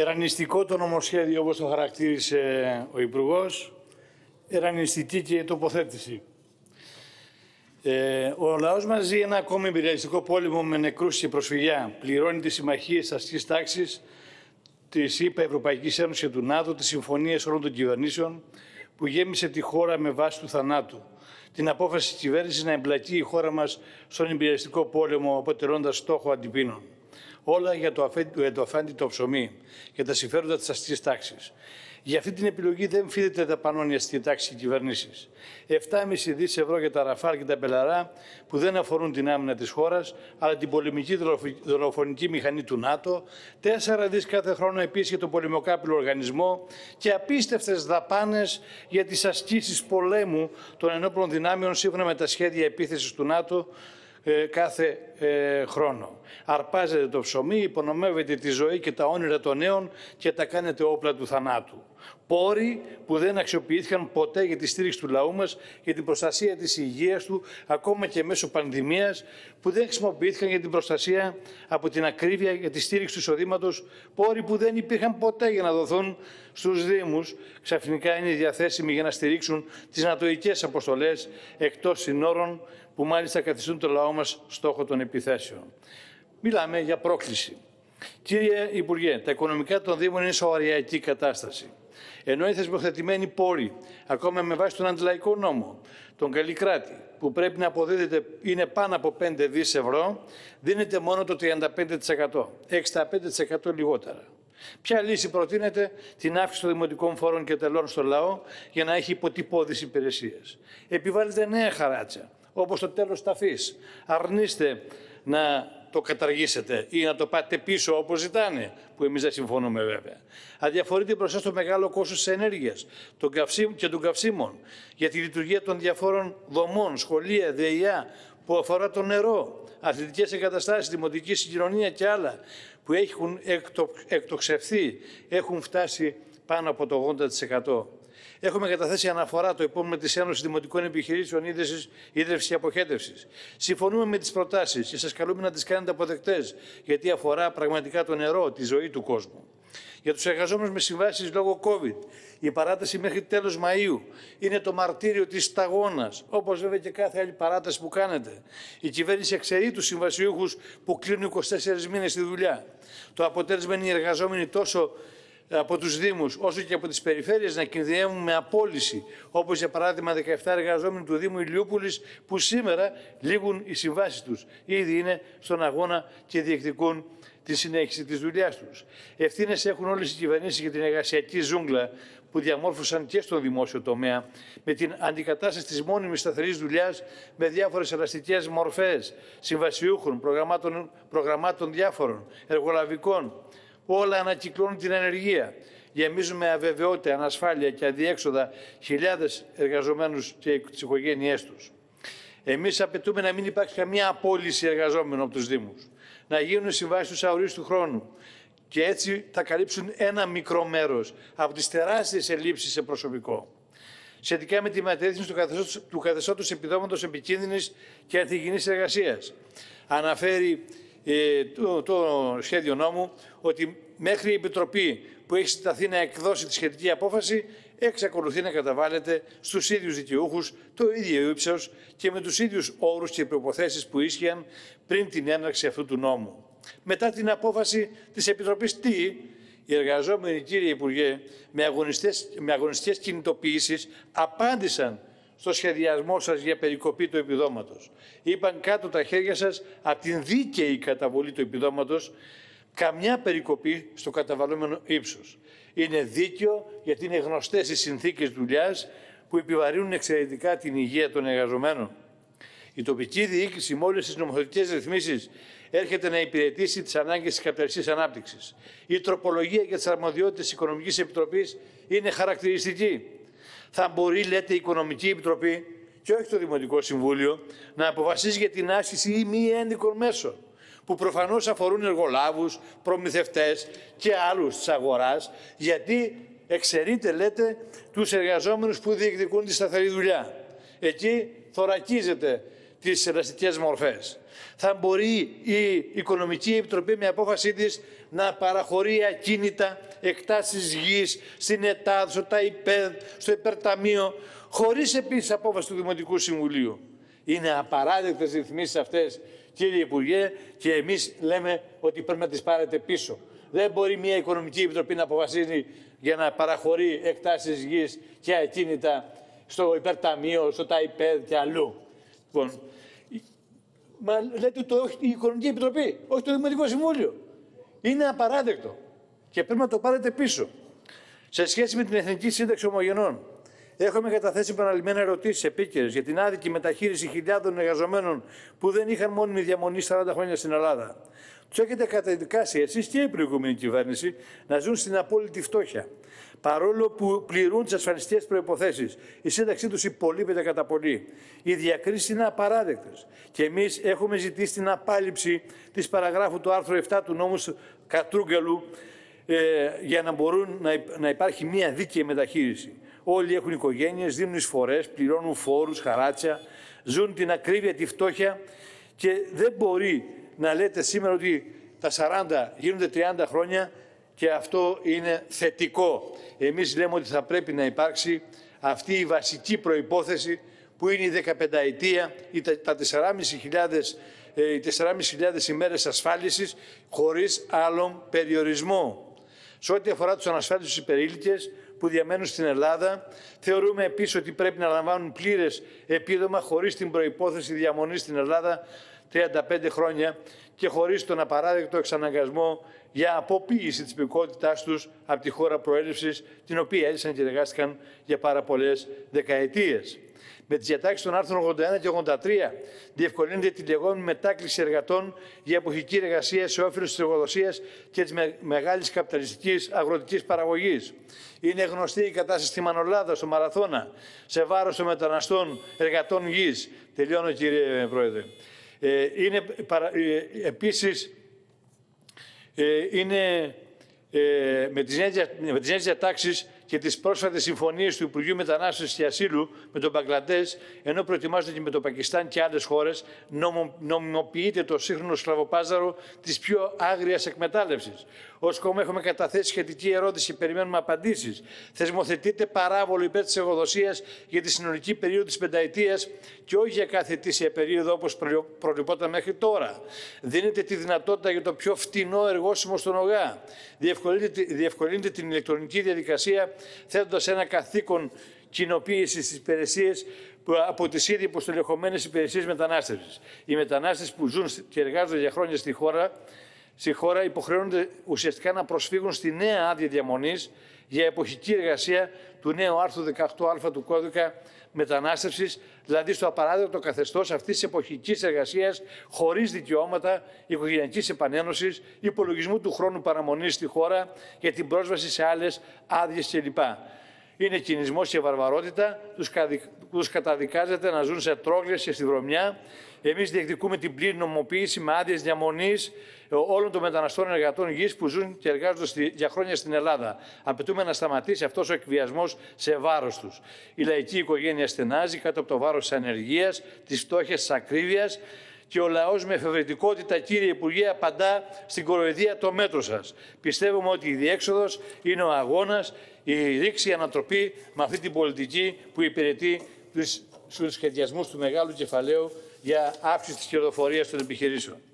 Ερανιστικό το νομοσχέδιο όπως το χαρακτήρισε ο Υπουργός, ερανιστική και η τοποθέτηση. Ε, ο λαός μας ζει ένα ακόμη εμπειριαστικό πόλεμο με νεκρούς και προσφυγιά. Πληρώνει τις συμμαχίες αστικής τάξης της ΕΠΑ Ευρωπαϊκής Ένωσης και του ΝΑΤΟ, τις συμφωνίες όλων των κυβερνήσεων που γέμισε τη χώρα με βάση του θανάτου. Την απόφαση της κυβέρνησης να εμπλακεί η χώρα μας στον εμπειριστικό πόλεμο αποτελώντας στόχο αντιπίνων. Όλα για το, αφέντητο ψωμί, για τα συμφέροντα της αστικής τάξης. Για αυτή την επιλογή δεν φύγεται τα πανώνια στην τάξη κυβερνήσει. 7,5 δις ευρώ για τα ραφάλ και τα πελαρά που δεν αφορούν την άμυνα της χώρας, αλλά την πολεμική δολοφονική μηχανή του ΝΑΤΟ. 4 δις κάθε χρόνο επίσης για τον πολεμοκάπηλο οργανισμό και απίστευτες δαπάνες για τις ασκήσεις πολέμου των ενόπλων δυνάμεων σύμφωνα με τα σχέδια επίθεσης του ΝΑΤΟ ε, κάθε ε, χρόνο. Αρπάζετε το ψωμί, υπονομεύετε τη ζωή και τα όνειρα των νέων και τα κάνετε όπλα του θανάτου. Πόροι που δεν αξιοποιήθηκαν ποτέ για τη στήριξη του λαού μας, για την προστασία της υγείας του, ακόμα και μέσω πανδημίας, που δεν χρησιμοποιήθηκαν για την προστασία από την ακρίβεια, για τη στήριξη του εισοδήματος, πόροι που δεν υπήρχαν ποτέ για να δοθούν στους Δήμους, ξαφνικά είναι διαθέσιμοι για να στηρίξουν τις νατοικές αποστολές εκτός συνόρων, που μάλιστα καθιστούν το λαό μας στόχο των επιθέσεων. Μιλάμε για πρόκληση. Κύριε Υπουργέ, τα οικονομικά των Δήμων είναι σε οριακή κατάσταση. Ενώ οι θεσμοθετημένοι πόροι, ακόμα με βάση τον αντιλαϊκό νόμο, τον Καλλικράτη, που πρέπει να αποδίδεται είναι πάνω από 5 δις ευρώ, δίνεται μόνο το 35%, 65% λιγότερα. Ποια λύση προτείνεται την αύξηση των δημοτικών φόρων και τελών στο λαό για να έχει υποτυπώδεις υπηρεσίες; Επιβάλλεται νέα χαράτσα, όπως το τέλος ταφής. Αρνείστε να το καταργήσετε ή να το πάτε πίσω όπως ζητάνε, που εμείς δεν συμφωνούμε βέβαια. Αδιαφορείτε μπροστά στο μεγάλο κόστος της ενέργειας και των καυσίμων για τη λειτουργία των διαφόρων δομών, σχολεία, ΔΕΙΑ, που αφορά το νερό, αθλητικές εγκαταστάσεις, δημοτική συγκοινωνία και άλλα, που έχουν εκτοξευθεί, έχουν φτάσει πάνω από το 80%. Έχουμε καταθέσει αναφορά το επόμενο της Ένωσης Δημοτικών Επιχειρήσεων Ίδρυυση και Αποχέτευσης. Συμφωνούμε με τις προτάσεις και σας καλούμε να τις κάνετε αποδεκτές, γιατί αφορά πραγματικά το νερό, τη ζωή του κόσμου. Για τους εργαζόμενους με συμβάσεις λόγω COVID, η παράταση μέχρι τέλος Μαΐου είναι το μαρτύριο της σταγόνας, όπως βέβαια και κάθε άλλη παράταση που κάνετε. Η κυβέρνηση εξαιρεί τους συμβασιούχους που κλείνουν 24 μήνες στη δουλειά. Το αποτέλεσμα είναι οι εργαζόμενοι τόσο από τους Δήμους όσο και από τις περιφέρειες να κινδυνεύουν με απόλυση όπως για παράδειγμα 17 εργαζόμενοι του Δήμου Ηλιούπολης που σήμερα λήγουν οι συμβάσεις τους. Ήδη είναι στον αγώνα και διεκδικούν τη συνέχιση της δουλειάς τους. Ευθύνες έχουν όλες οι κυβερνήσεις για την εργασιακή ζούγκλα που διαμόρφωσαν και στο δημόσιο τομέα με την αντικατάσταση της μόνιμης σταθερής δουλειάς με διάφορες ελαστικές μορφές συμβασιούχων, προγραμμάτων, προγραμμάτων διάφορων, εργολαβικών, όλα ανακυκλώνουν την ανεργία. Γεμίζουν με αβεβαιότητα, ανασφάλεια και αδιέξοδα χιλιάδες εργαζομένους και τις οικογένειές τους. Εμείς απαιτούμε να μην υπάρξει καμία απόλυση εργαζόμενων από τους Δήμους. Να γίνουν συμβάσεις του αορίστους χρόνου. Και έτσι θα καλύψουν ένα μικρό μέρος από τις τεράστιες ελλείψεις σε προσωπικό. Σχετικά με τη μετέθυνση του καθεστώτος επιδόματος επικίνδυνης και ανθυγινής εργασίας. Αναφέρει ε, το, το σχέδιο νόμου ότι μέχρι η Επιτροπή που έχει συσταθεί να εκδώσει τη σχετική απόφαση εξακολουθεί να καταβάλλεται στους ίδιους δικαιούχους το ίδιο ύψος και με τους ίδιους όρους και προποθέσεις που ίσχυαν πριν την έναρξη αυτού του νόμου. Μετά την απόφαση της Επιτροπής τι, οι εργαζόμενοι κύριε Υπουργέ με, αγωνιστές, με αγωνιστικές κινητοποιήσεις απάντησαν στο σχεδιασμό σας για περικοπή του επιδόματος. Είπαν κάτω τα χέρια σας από την δίκαιη καταβολή του επιδόματος καμιά περικοπή στο καταβαλλόμενο ύψος. Είναι δίκαιο γιατί είναι γνωστές οι συνθήκες δουλειάς που επιβαρύνουν εξαιρετικά την υγεία των εργαζομένων. Η τοπική διοίκηση με όλες τις νομοθετικές ρυθμίσεις έρχεται να υπηρετήσει τις ανάγκες της καπιταλιστική ανάπτυξης. Η τροπολογία για τις αρμοδιότητες της Οικονομικής Επιτροπής είναι χαρακτηριστική θα μπορεί, λέτε, η Οικονομική Επιτροπή και όχι το Δημοτικό Συμβούλιο να αποφασίζει για την άσκηση ή μη ένδικων μέσων που προφανώς αφορούν εργολάβους, προμηθευτές και άλλους της αγοράς, γιατί εξαιρείται, λέτε, τους εργαζόμενους που διεκδικούν τη σταθερή δουλειά. Εκεί θωρακίζεται τις ελαστικές μορφές. Θα μπορεί η Οικονομική Επιτροπή με απόφασή της να παραχωρεί ακίνητα εκτάσεις γης, στην ΕΤΑΔ, στο ΤΑΙΠΕΔ, στο Υπερταμείο, χωρίς επίσης απόφαση του Δημοτικού Συμβουλίου. Είναι απαράδεκτες ρυθμίσεις αυτές, κύριε Υπουργέ, και εμείς λέμε ότι πρέπει να τις πάρετε πίσω. Δεν μπορεί μια οικονομική επιτροπή να αποφασίζει για να παραχωρεί εκτάσεις γης και ακίνητα στο υπερταμείο, στο ΤΑΙΠΕΔ και αλλού. Λοιπόν, μα λέτε το όχι η Οικονομική Επιτροπή, όχι το Δημοτικό Συμβούλιο. Είναι απαράδεκτο και πρέπει να το πάρετε πίσω. Σε σχέση με την Εθνική Σύνταξη Ομογενών, έχουμε καταθέσει επαναλημμένα ερωτήσεις επίκαιρες για την άδικη μεταχείριση χιλιάδων εργαζομένων που δεν είχαν μόνιμη διαμονή 40 χρόνια στην Ελλάδα. Τους έχετε καταδικάσει εσείς και η προηγούμενη κυβέρνηση να ζουν στην απόλυτη φτώχεια. Παρόλο που πληρούν τις ασφαλιστικές προποθέσει, η σύνταξή τους υπολείπεται κατά πολύ. Οι διακρίσεις είναι απαράδεκτες. Και εμείς έχουμε ζητήσει την απάλληψη της παραγράφου του άρθρου 7 του νόμου Κατρούγκαλου ε, για να μπορούν να, να υπάρχει μια δίκαιη μεταχείριση. Όλοι έχουν οικογένειες, δίνουν εισφορές, πληρώνουν φόρους, χαράτσια, ζουν την ακρίβεια, τη φτώχεια και δεν μπορεί να λέτε σήμερα ότι τα 40 γίνονται 30 χρόνια και αυτό είναι θετικό. Εμείς λέμε ότι θα πρέπει να υπάρξει αυτή η βασική προϋπόθεση που είναι η 15 ετία ή τα 4.500 ε, οι 4.500 ημέρες ασφάλισης χωρίς άλλον περιορισμό. Σε ό,τι αφορά τους ανασφάλιστους υπερήλικες που διαμένουν στην Ελλάδα, θεωρούμε επίσης ότι πρέπει να λαμβάνουν πλήρες επίδομα χωρίς την προϋπόθεση διαμονής στην Ελλάδα 35 χρόνια και χωρίς τον απαράδεκτο εξαναγκασμό για αποποίηση της υπηκότητάς τους από τη χώρα προέλευσης, την οποία έζησαν και εργάστηκαν για πάρα πολλές δεκαετίες. Με τις διατάξεις των άρθρων 81 και 83 διευκολύνεται τη λεγόμενη μετάκληση εργατών για εποχική εργασία σε όφελος της εργοδοσίας και της με, μεγάλης καπιταλιστικής αγροτικής παραγωγής. Είναι γνωστή η κατάσταση στη Μανολάδα, στο Μαραθώνα, σε βάρος των μεταναστών εργατών γης. Τελειώνω κύριε Πρόεδρε. Ε, είναι ε, επίσης ε, είναι με τις νέες διατάξεις και τις πρόσφατες συμφωνίες του Υπουργείου Μετανάστευσης και Ασύλου με τον Μπαγκλαντές, ενώ προετοιμάζονται και με το Πακιστάν και άλλες χώρες, νομιμοποιείται το σύγχρονο σκλαβοπάζαρο της πιο άγριας εκμετάλλευσης. Ω κόμμα έχουμε καταθέσει σχετική ερώτηση και περιμένουμε απαντήσεις. Θεσμοθετείται παράβολο υπέρ της εργοδοσία για τη συνολική περίοδο της πενταετίας και όχι για κάθε ετήσια περίοδο όπως προλυπόταν μέχρι τώρα. Δίνεται τη δυνατότητα για το πιο φτηνό εργόσιμο στον ΟΓΑ. Διευκολύνεται, διευκολύνεται την ηλεκτρονική διαδικασία θέτοντας ένα καθήκον κοινοποίησης στι υπηρεσίε από τις ήδη υποστελεχωμένες υπηρεσίες μετανάστευσης. Οι μετανάστες που ζουν και εργάζονται για χρόνια στη χώρα, στη χώρα υποχρεώνονται ουσιαστικά να προσφύγουν στη νέα άδεια διαμονής για εποχική εργασία του νέου άρθρου 18α του κώδικα μετανάστευσης, δηλαδή στο απαράδεκτο καθεστώς αυτής της εποχικής εργασίας χωρίς δικαιώματα οικογενειακής επανένωσης, υπολογισμού του χρόνου παραμονής στη χώρα για την πρόσβαση σε άλλες άδειες κλπ. Είναι κινησμός και βαρβαρότητα, τους καταδικάζεται να ζουν σε τρόγλες και στη βρωμιά. Εμείς διεκδικούμε την πλήρη νομοποίηση με άδειες διαμονής όλων των μεταναστών εργατών γης που ζουν και εργάζονται για χρόνια στην Ελλάδα. Απαιτούμε να σταματήσει αυτός ο εκβιασμός σε βάρος τους. Η λαϊκή οικογένεια στενάζει κάτω από το βάρος της ανεργίας, της φτώχειας, της ακρίβειας και ο λαός με εφευρετικότητα, κύριε Υπουργέ, απαντά στην κοροϊδία το μέτρο σας. Πιστεύουμε ότι η διέξοδος είναι ο αγώνας, η ρήξη, η ανατροπή με αυτή την πολιτική που υπηρετεί στους σχεδιασμούς του μεγάλου κεφαλαίου για αύξηση της κερδοφορίας των επιχειρήσεων.